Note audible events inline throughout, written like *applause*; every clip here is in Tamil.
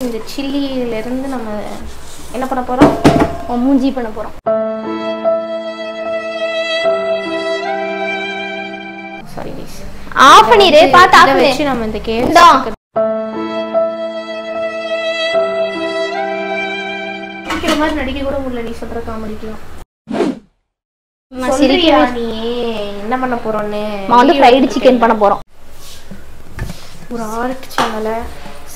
இந்த சில்லியில இருந்து நம்ம என்ன பண்ண போறோம்? உன் மூஞ்சி பண்ண போறோம். சாரி ஆஃப் பண்ணிடு பார்த்து ஆஃப் வச்சு நம்ம இந்த கேஸ் மாதிரி நடிக்க கூட முடியல நீ சொல்ற காமெடிக்கலாம் நீ? என்ன பண்ண போறோம்னு நான் வந்து ஃப்ரைடு சிக்கன் பண்ண போறோம். ஒரு ஆர்ட் சேனலை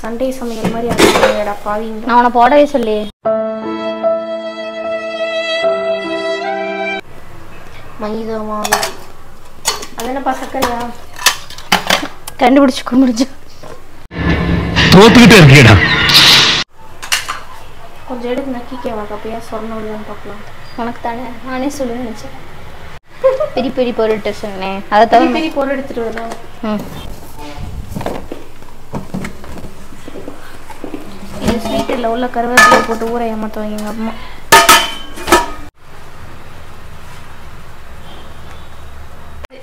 சண்டே சமையல் மாதிரி ஆக்கிடுங்கடா பாவீங்க நான் உன்னை போடவே சொல்லி மைதா மாவு. அது என்னப்பா சக்கரையா கண்டுபிடிச்சு முடிஞ்சு தோத்துக்கிட்டே இருக்கீடா. கொஞ்சம் எடுத்து நக்கிக்கவா கப்பையா சொன்ன விடுதான்னு பார்க்கலாம். உனக்கு தானே? நானே சொல்லு நினைச்சேன். பெரிய பெரிய பொருட்டு சொன்னேன். அதை தவிர பெரிய பொருள் எடுத்துட்டு வரலாம் ம் இது ஸ்வீட்டில் உள்ள கருவேப்பிலை போட்டு ஊற ஏமாத்துவாங்க எங்கள் அம்மா.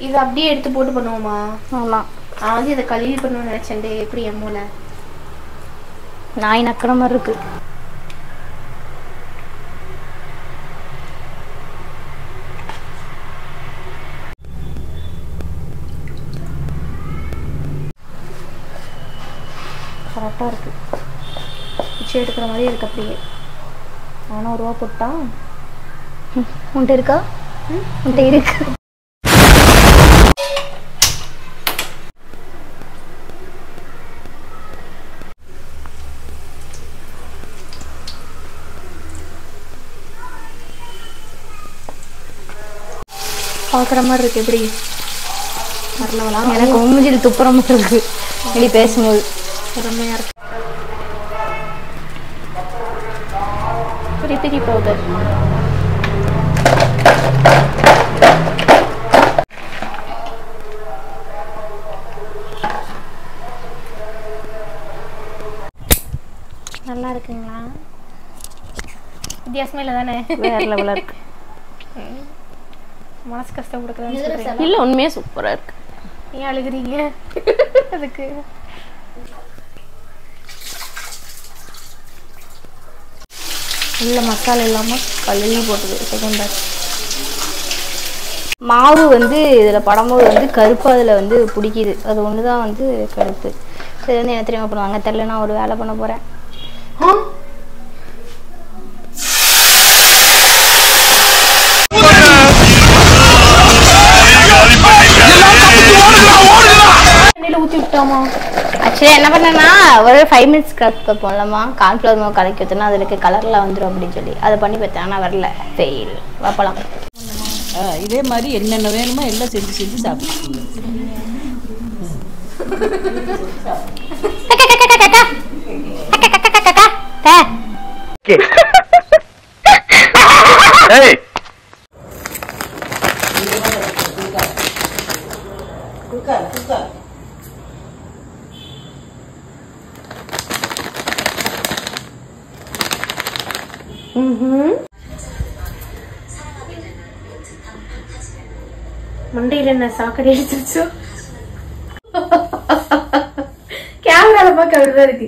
இது அப்படியே எடுத்து போட்டு பண்ணுவோமா ஆமாம் நான் வந்து இதை கழுவி பண்ணணும்னு நினைச்சேன்டே எப்படி என் மூளை? நாய் நக்கிற மாதிரி இருக்கு. கரெக்டாக இருக்கு. பிச்சை எடுக்கிற மாதிரி இருக்கு அப்படியே. ஆனால் ஒரு ரூபா போட்டான் உன்ட்ட இருக்கா? உன்ட்ட இருக்கு. பார்க்குற மாதிரி இருக்கு எப்படி? எனக்கு மூஞ்சில் துப்புற மாதிரி இருக்கு. இப்படி பேசும்போது. திறமையாக இருக்கு. பெரிய பவுடர் நல்லா இருக்குங்களா வித்தியாசமே இல்லை தானே? வேற லெவலில் இருக்கு. மனசு கஷ்டம் கொடுக்குறேன்னு இல்லை உண்மையே சூப்பராக இருக்கு. ஏன் அழுகுறீங்க? அதுக்கு. உள்ள மசாலா இல்லாமல் கழுவி போட்டது. செகண்ட் பேட்ச் மாவு வந்து இதில் படும்போது வந்து கருப்பு அதில் வந்து பிடிக்குது. அது ஒன்று தான் வந்து கருப்பு இது வந்து என்ன தெரியுமா பண்ணுவாங்க? தெரில நான் ஒரு வேலை பண்ண போகிறேன் ஊற்றி விட்டாமா? ஆக்சுவலி என்ன பண்ணேன்னா ஒரு ஃபைவ் மினிட்ஸ் கிராஃப்ட் வைப்போம்லம்மா கார்ன்ஃப்ளவர் மாவு கலக்கி ஊற்றினா அதில் இருக்க கலரில் வந்துடும் அப்படின்னு சொல்லி. அதை பண்ணி பார்த்தேன் ஆனால் வரல. ஃபெயில் வைப்பலாம் ஆ, இதே மாதிரி என்னென்ன வேணுமோ எல்லாம் செஞ்சு செஞ்சு சாப்பிடுங்க ஏய். Mm-hmm. மண்டையில என்ன சாக்கடை எடுத்துச்சோ *laughs* கேமரால பார்க்க அப்படிதான் இருக்கு.